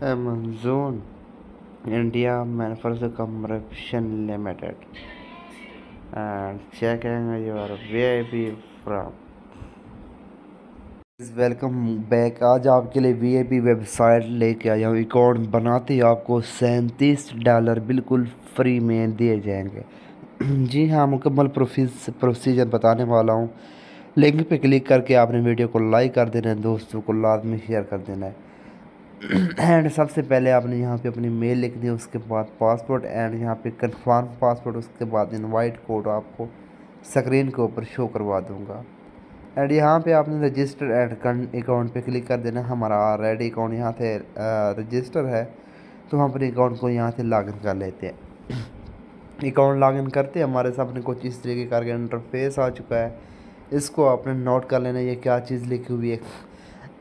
Amazon India Manufacturing Corporation Limited. And checking your VIP from. Welcome back आज आपके लिए VIP website लेके आया हूँ। अकाउंट बनाते ही आपको सैंतीस डॉलर बिल्कुल फ्री में दिए जाएँगे। जी हाँ मुकम्मल प्रोसीजर बताने वाला हूँ। लिंक पे क्लिक करके आपने वीडियो को लाइक कर देना है, दोस्तों को लाजमी शेयर कर देना है। एंड सबसे पहले आपने यहाँ पे अपनी मेल लिख दी, उसके बाद पासपोर्ट एंड यहाँ पे कंफर्म पासपोर्ट उसके बाद इनवाइट कोड आपको स्क्रीन के ऊपर शो करवा दूँगा। एंड यहाँ पे आपने रजिस्टर एंड अकाउंट पे क्लिक कर देना। हमारा रेडी अकाउंट यहाँ से रजिस्टर है तो हम अपने अकाउंट को यहाँ से लॉगिन कर लेते हैं। अकाउंट लॉगिन करते हमारे सामने कुछ इस तरीके का इंटरफेस आ चुका है। इसको आपने नोट कर लेना, ये क्या चीज़ लिखी हुई है।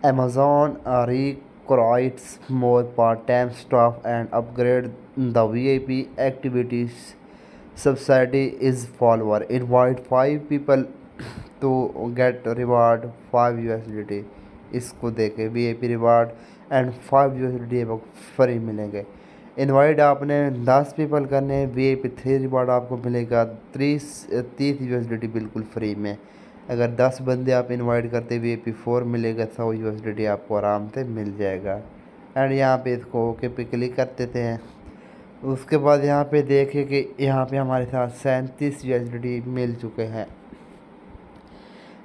अमेज़ोन री creates more part-time staff and upgrade the VIP activities. Subsidy is follower. Invite five people to get reward 5 USDT. इसको देखे V I P reward and five U D free मिलेंगे इनवाइट आपने दस पीपल करने V I P three reward आपको मिलेगा तीस तीस यू बिल्कुल फ्री में अगर दस बंदे आप इनवाइट करते हुए पी फोर मिलेगा सौ यू एस डी आपको आराम से मिल जाएगा। एंड यहाँ पे इसको ओके पे क्लिक कर देते हैं। उसके बाद यहाँ पे देखें कि यहाँ पे हमारे साथ सैंतीस यू मिल चुके हैं।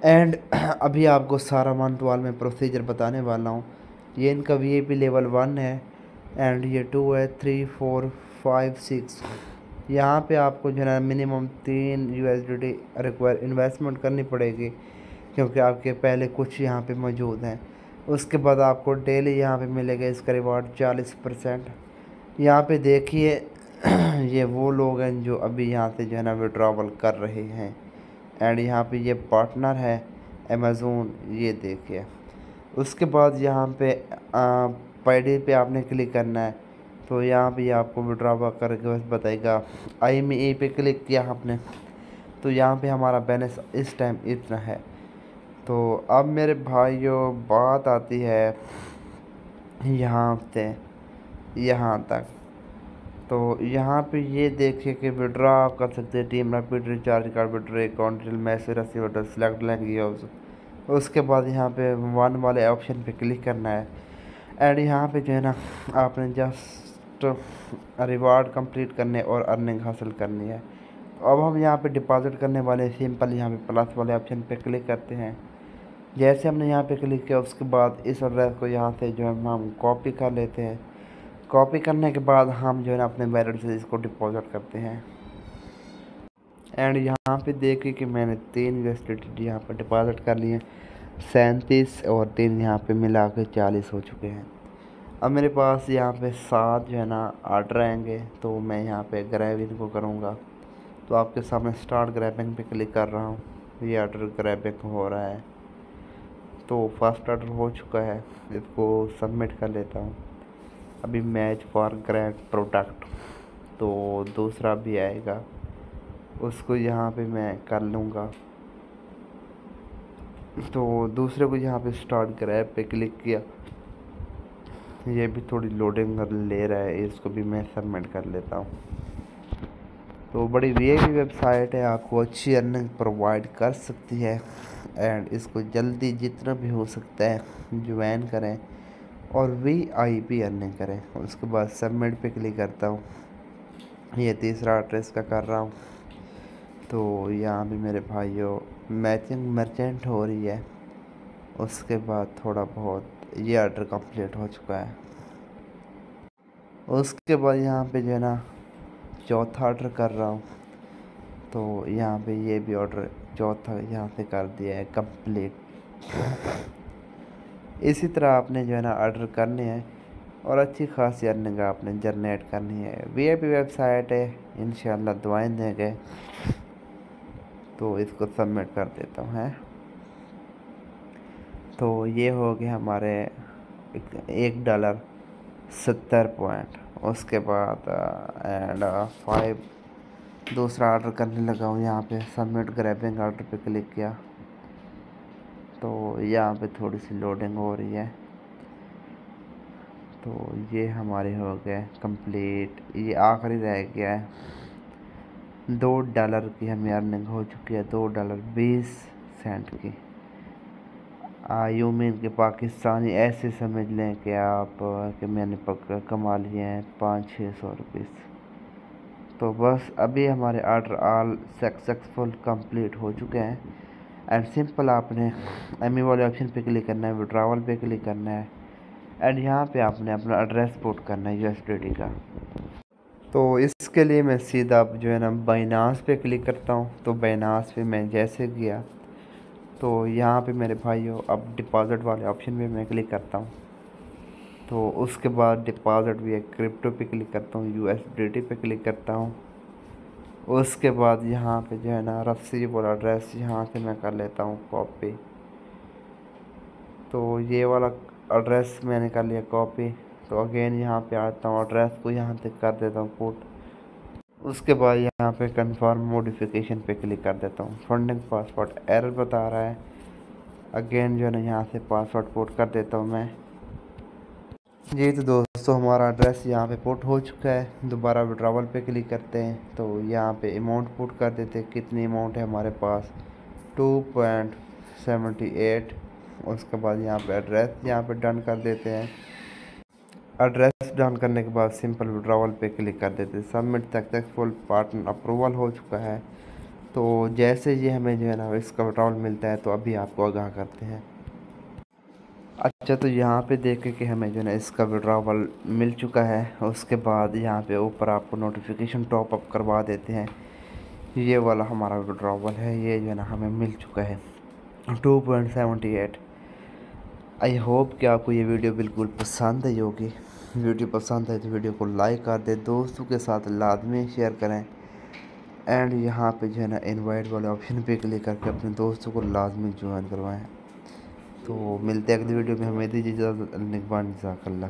एंड अभी आपको सारा मंथ वाल में प्रोसीजर बताने वाला हूँ। ये इनका V I P level one है। एंड ये टू है थ्री फोर फाइव सिक्स यहाँ पे आपको जो है मिनिमम तीन U S D D require investment करनी पड़ेगी, क्योंकि आपके पहले कुछ यहाँ पे मौजूद हैं। उसके बाद आपको डेली यहाँ पे मिलेगा इसका रिवार्ड चालीस परसेंट। यहाँ पे देखिए, ये वो लोग हैं जो अभी यहाँ से जो है ना विड्रावल कर रहे हैं। एंड यहाँ पे ये पार्टनर है अमेज़ोन ये देखिए। उसके बाद यहाँ पे पैडी पे आपने क्लिक करना है। तो यहाँ भी आपको विड्रावा करके बस बताएगा। आई में ए पे क्लिक किया आपने तो यहाँ पे हमारा बैलेंस इस टाइम इतना है। तो अब मेरे भाइयों, बात आती है यहाँ से यहाँ तक। तो यहाँ पे ये देखिए कि विड्रा आप कर सकते हैं team rapid recharge card withdraw account message receiver select language उसके बाद यहाँ पे वन वाले ऑप्शन पे क्लिक करना है। एंड यहाँ पे जो है ना, आपने जस्ट रिवार्ड कंप्लीट करने और अर्निंग हासिल करनी है। अब हम यहाँ पे डिपॉज़िट करने वाले सिंपल यहाँ पे प्लस वाले ऑप्शन पे क्लिक करते हैं। जैसे हमने यहाँ पे क्लिक किया, उसके बाद इस एड्रेस को यहाँ से जो है हम कॉपी कर लेते हैं। कॉपी करने के बाद हम जो है अपने वैलेट से इसको डिपॉज़िट करते हैं। एंड यहाँ पे देखिए कि मैंने तीन यू यहाँ पर डिपॉज़िट कर लिए सैंतीस और तीन यहाँ पे मिला के चालीस हो चुके हैं। अब मेरे पास यहाँ पे सात जो है ना आर्डर आएँगे तो मैं यहाँ पे ग्रैब इनको करूँगा। तो आपके सामने स्टार्ट ग्रैबिंग पे क्लिक कर रहा हूँ। ये आर्डर ग्रैबिंग हो रहा है। तो फ़र्स्ट आर्डर हो चुका है। इसको सबमिट कर लेता हूँ। अभी मैच फॉर ग्रैंड प्रोडक्ट तो दूसरा भी आएगा। उसको यहाँ पे मैं कर लूँगा। तो दूसरे को यहाँ पे स्टार्ट ग्रैब पे क्लिक किया। ये भी थोड़ी लोडिंग ले रहा है, इसको भी मैं सबमिट कर लेता हूँ। तो बड़ी वी वेबसाइट है, आपको अच्छी अर्निंग प्रोवाइड कर सकती है एंड इसको जल्दी जितना भी हो सकता है ज्वाइन करें और वी आई पी अर्निंग करें। उसके बाद सबमिट पे क्लिक करता हूँ। ये तीसरा एड्रेस का कर रहा हूँ। तो यहाँ भी मेरे भाइयों मैचिंग मर्चेंट हो रही है। उसके बाद थोड़ा बहुत ये ऑर्डर कंप्लीट हो चुका है। उसके बाद यहाँ पे जो है ना, चौथा ऑर्डर कर रहा हूँ। तो यहाँ पे ये भी ऑर्डर चौथा यहाँ से कर दिया है कंप्लीट इसी तरह आपने जो है ना ऑर्डर करने हैं और अच्छी खासी अर्निंग आपने जनरेट करनी है। वी पी वेबसाइट है इन दुआएँ देंगे। तो इसको सबमिट कर देता हूँ, है। तो ये हो गया हमारे एक डॉलर सत्तर पॉइंट उसके बाद एंड फाइव दूसरा ऑर्डर करने लगा हूँ यहाँ पे. सबमिट ग्रैबिंग ऑर्डर पे क्लिक किया. तो यहाँ पे थोड़ी सी लोडिंग हो रही है. तो ये हमारे हो गए कंप्लीट ये आखिरी रह गया है. दो डॉलर की हमें अर्निंग हो चुकी है. दो डॉलर बीस सेंट की. यू मीन के पाकिस्तानी ऐसे समझ लें कि आप, कि मैंने पक, कमा लिए हैं पाँच छः सौ रुपये तो बस अभी हमारे आर्डर आल सक्सेसफुल कंप्लीट हो चुके हैं। एंड सिंपल आपने एम ई वाले ऑप्शन पे क्लिक करना है विड्रावल पे क्लिक करना है। एंड यहाँ पे आपने अपना एड्रेस पुट करना है यू का। तो इसके लिए मैं सीधा जो है ना बाइनास पे क्लिक करता हूँ। तो बाइनास पे मैं जैसे गया तो यहाँ पे मेरे भाइयों, अब डिपॉज़िट वाले ऑप्शन पे मैं क्लिक करता हूँ। तो उसके बाद डिपॉज़िट भी है क्रिप्टो पे क्लिक करता हूँ यू एस पे क्लिक करता हूँ। उसके बाद यहाँ पे जो है ना रसीव एड्रेस यहाँ से मैं कर लेता हूँ कॉपी तो ये वाला एड्रेस मैंने कर लिया कॉपी तो अगेन यहाँ पे आता हूँ एड्रेस को यहाँ से कर देता हूँ पुट उसके बाद यहाँ पे कंफर्म मोडिफिकेशन पे क्लिक कर देता हूँ। फंडिंग पासवर्ड एरर बता रहा है। अगेन जो है ना, यहाँ से पासवर्ड पुट कर देता हूँ मैं। जी तो दोस्तों, हमारा एड्रेस यहाँ पे पुट हो चुका है। दोबारा विड्रावल पे क्लिक करते हैं। तो यहाँ पे अमाउंट पुट कर देते हैं। कितनी अमाउंट है हमारे पास? टू पॉइंट सेवेंटी एट उसके बाद यहाँ पे एड्रेस यहाँ पे डन कर देते हैं। एड्रेस डाउन करने के बाद सिंपल विड्रावल पे क्लिक कर देते हैं। सबमिट सक्सेसफुल पार्टनर अप्रूवल हो चुका है। तो जैसे ये हमें जो है ना इसका विड्रावल मिलता है तो अभी आपको आगाह करते हैं। अच्छा तो यहाँ पे देखें कि हमें जो है ना इसका विड्रावल मिल चुका है। उसके बाद यहाँ पे ऊपर आपको नोटिफिकेशन टॉप अप करवा देते हैं। ये वाला हमारा विड्रावल है, ये जो है ना हमें मिल चुका है। Two point seventy eight I hope कि आपको ये वीडियो बिल्कुल पसंद आई होगी। वीडियो पसंद है तो वीडियो को लाइक कर दें, दोस्तों के साथ लाजमी शेयर करें। एंड यहाँ पे जो है ना इनवाइट वाले ऑप्शन पे क्लिक करके अपने दोस्तों को लाजमी ज्वाइन करवाएँ। तो मिलते हैं अगली वीडियो में। हमें दीजिए इजाज़त। जजाकल्ला